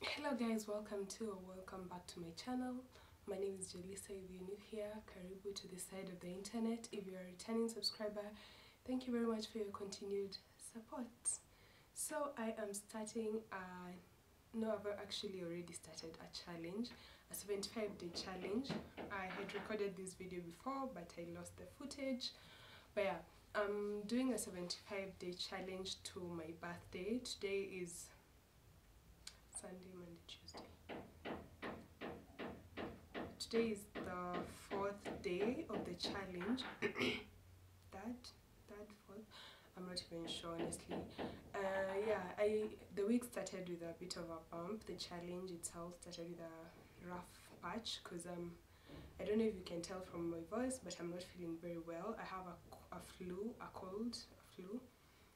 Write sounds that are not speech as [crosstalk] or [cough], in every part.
hello guys welcome to or welcome back to my channel. My name is Jolissa if you're new here karibu to this side of the internet. If you're a returning subscriber thank you very much for your continued support. So I am starting a no I've actually already started a challenge a 75 day challenge. I had recorded this video before but I lost the footage. But yeah I'm doing a 75 day challenge to my birthday. Today is Sunday, Monday, Tuesday. Today is the fourth day of the challenge. [coughs] third, third, fourth. I'm not even sure honestly. Uh, yeah, I the week started with a bit of a bump. The challenge itself started with a rough patch because um I don't know if you can tell from my voice, but I'm not feeling very well. I have a, a flu, a cold, a flu,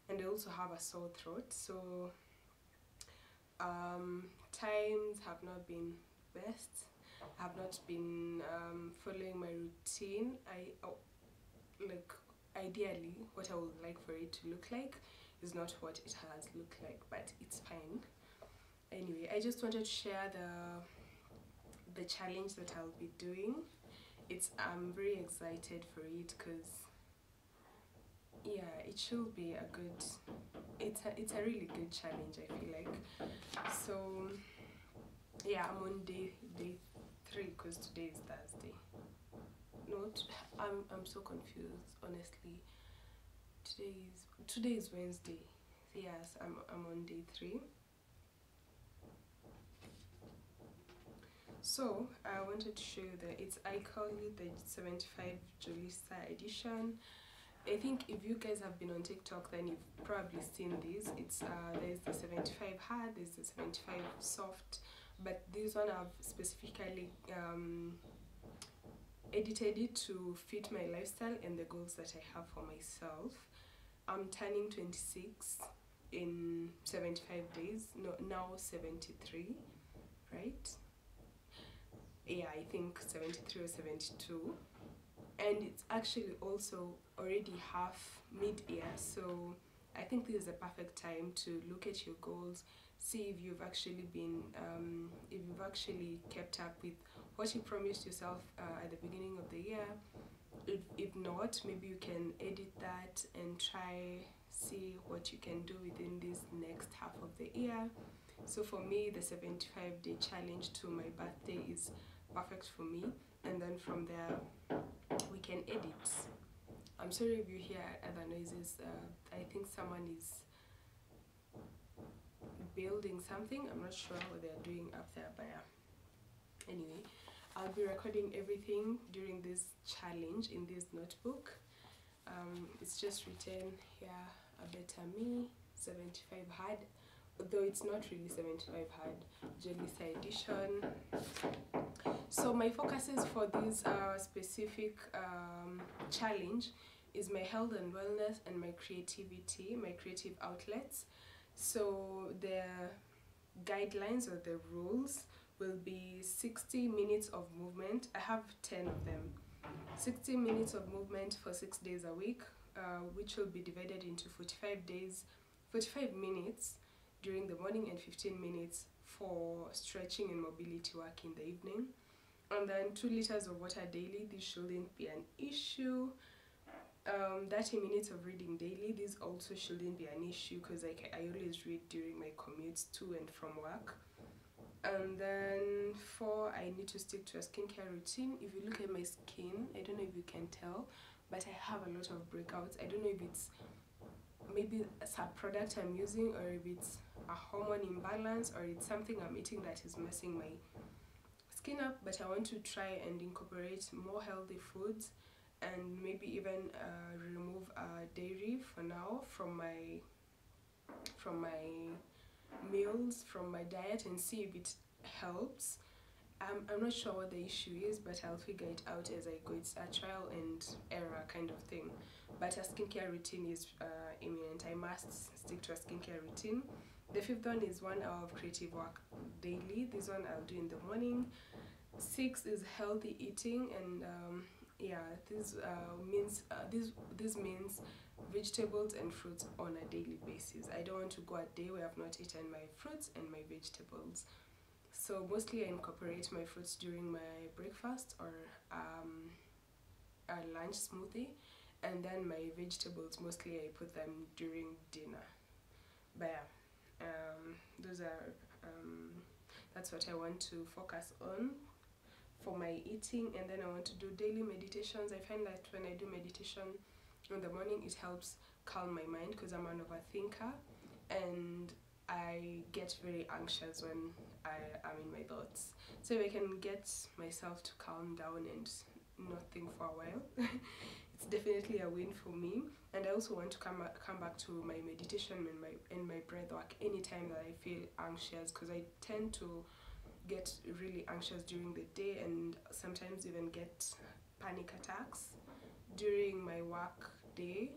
and I also have a sore throat. So um, times have not been best I have not been um, following my routine. I oh, like ideally what I would like for it to look like is not what it has looked like but it's fine. Anyway I just wanted to share the the challenge that I'll be doing. It's I'm very excited for it because yeah it should be a good it's a, it's a really good challenge i feel like. So yeah i'm on day day three because today is thursday. Not i'm i'm so confused honestly. Today is today is wednesday. Yes i'm i'm on day three. So i wanted to show you that it's i call it the 75 Jolissa edition I think if you guys have been on TikTok, then you've probably seen these. It's uh, there's the 75 hard, there's the 75 soft, but this one I've specifically um, edited it to fit my lifestyle and the goals that I have for myself. I'm turning 26 in 75 days, no, now 73, right? Yeah, I think 73 or 72 and it's actually also already half mid-year so I think this is a perfect time to look at your goals see if you've actually been um, if you've actually kept up with what you promised yourself uh, at the beginning of the year. If, if not maybe you can edit that and try see what you can do within this next half of the year. So for me the 75 day challenge to my birthday is perfect for me and then from there we can edit i'm sorry if you hear other noises uh, i think someone is building something. I'm not sure what they're doing up there but yeah. Anyway i'll be recording everything during this challenge in this notebook. Um, it's just written here a better me 75 hard though it's not really 75 hard Jolisa edition. So my focuses for this uh, specific um, challenge is my health and wellness and my creativity my creative outlets. So the guidelines or the rules will be 60 minutes of movement. I have 10 of them. 60 minutes of movement for six days a week uh, which will be divided into 45 days 45 minutes during the morning and 15 minutes for stretching and mobility work in the evening. And then two liters of water daily this shouldn't be an issue. Um 30 minutes of reading daily this also shouldn't be an issue because I, I always read during my commutes to and from work. And then four i need to stick to a skincare routine. If you look at my skin i don't know if you can tell but i have a lot of breakouts. I don't know if it's maybe it's a product i'm using or if it's a hormone imbalance or it's something i'm eating that is messing my skin up but I want to try and incorporate more healthy foods and maybe even uh, remove uh, dairy for now from my from my meals from my diet and see if it helps I'm, I'm not sure what the issue is but I'll figure it out as I go. It's a trial and error kind of thing. But a skincare routine is uh, imminent. I must stick to a skincare routine. The fifth one is one hour of creative work daily. This one i'll do in the morning. Six is healthy eating and um, yeah this uh, means uh, this this means vegetables and fruits on a daily basis. I don't want to go a day where i've not eaten my fruits and my vegetables so mostly I incorporate my fruits during my breakfast or um, a lunch smoothie, and then my vegetables mostly I put them during dinner. But yeah, um, those are um, that's what I want to focus on for my eating, and then I want to do daily meditations. I find that when I do meditation in the morning, it helps calm my mind because I'm an overthinker, and I get very anxious when I am in my thoughts. So if I can get myself to calm down and not think for a while, [laughs] it's definitely a win for me. And I also want to come come back to my meditation and my and my breath work anytime that I feel anxious because I tend to get really anxious during the day and sometimes even get panic attacks during my work day,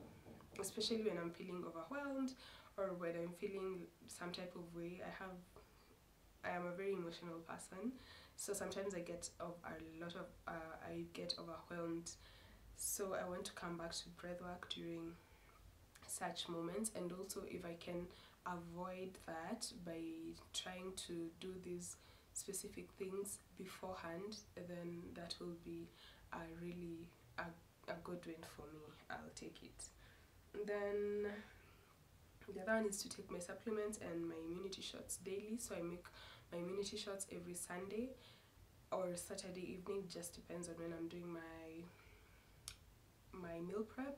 especially when I'm feeling overwhelmed or when I'm feeling some type of way, I have I am a very emotional person, so sometimes I get of a lot of uh, I get overwhelmed. So I want to come back to breath work during such moments, and also if I can avoid that by trying to do these specific things beforehand, then that will be a really a, a good win for me. I'll take it. Then the other one is to take my supplements and my immunity shots daily. So I make my immunity shots every Sunday or Saturday evening, just depends on when I'm doing my my meal prep.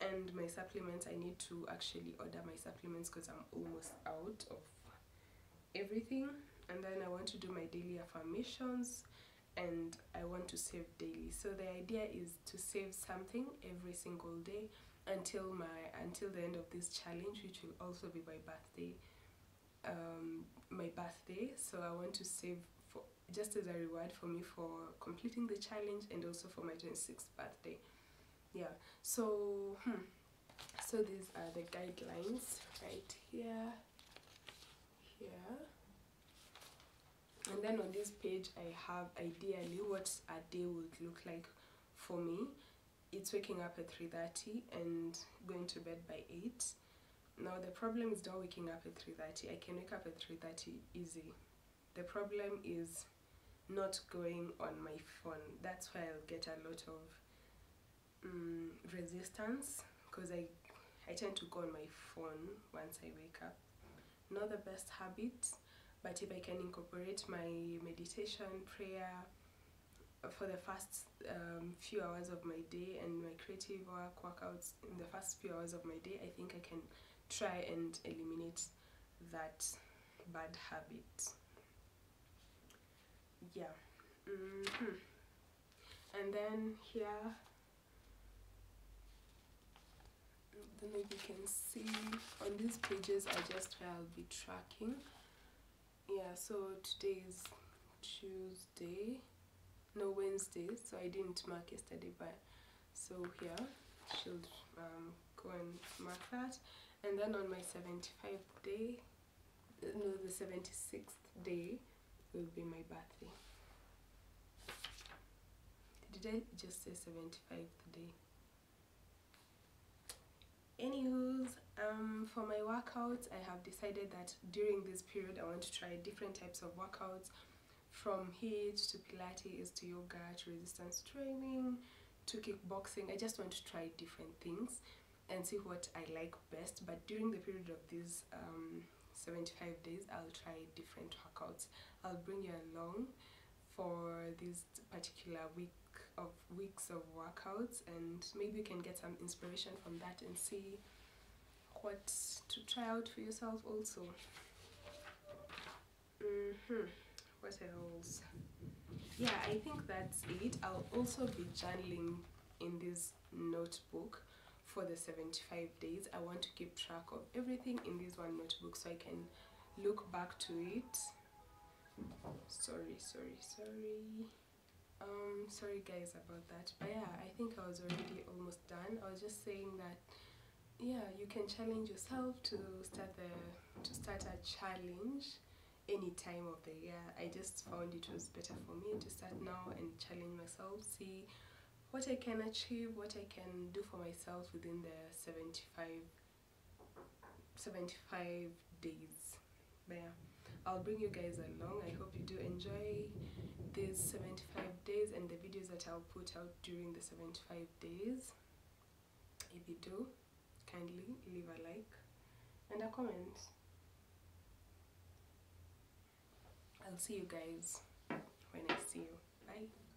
And my supplements, I need to actually order my supplements because I'm almost out of everything. And then I want to do my daily affirmations and I want to save daily. So the idea is to save something every single day until my until the end of this challenge which will also be my birthday um my birthday. So i want to save for just as a reward for me for completing the challenge and also for my 26th birthday. Yeah. So hmm. so these are the guidelines right here. Here. And then on this page i have ideally what a day would look like for me it's waking up at 3.30 and going to bed by 8 now the problem is not waking up at 3.30 i can wake up at 3.30 easy. The problem is not going on my phone. That's why i'll get a lot of um, resistance because i i tend to go on my phone once i wake up. Not the best habit but if i can incorporate my meditation prayer for the first um, few hours of my day and my creative work workouts in the first few hours of my day i think i can try and eliminate that bad habit. Yeah. Mm -hmm. and then here then you can see on these pages i just where i'll be tracking. Yeah so today is tuesday no Wednesday, so I didn't mark yesterday, but so here should um, go and mark that. And then on my 75th day, no, the 76th day will be my birthday. Did I just say 75th day? Anywho's, um, for my workouts, I have decided that during this period I want to try different types of workouts from HIIT to Pilates to yoga to resistance training to kickboxing. I just want to try different things and see what I like best. But during the period of these um, 75 days, I'll try different workouts. I'll bring you along for this particular week of weeks of workouts and maybe you can get some inspiration from that and see what to try out for yourself also. Mm -hmm what else yeah i think that's it. I'll also be journaling in this notebook for the 75 days. I want to keep track of everything in this one notebook so i can look back to it. Sorry sorry sorry. Um sorry guys about that. But yeah i think i was already almost done. I was just saying that yeah you can challenge yourself to start the to start a challenge any time of the year. I just found it was better for me to start now and challenge myself, see what I can achieve, what I can do for myself within the 75, 75 days. But yeah. I'll bring you guys along. I hope you do enjoy these 75 days and the videos that I'll put out during the 75 days. If you do, kindly leave a like and a comment. I'll see you guys when I see you. Bye.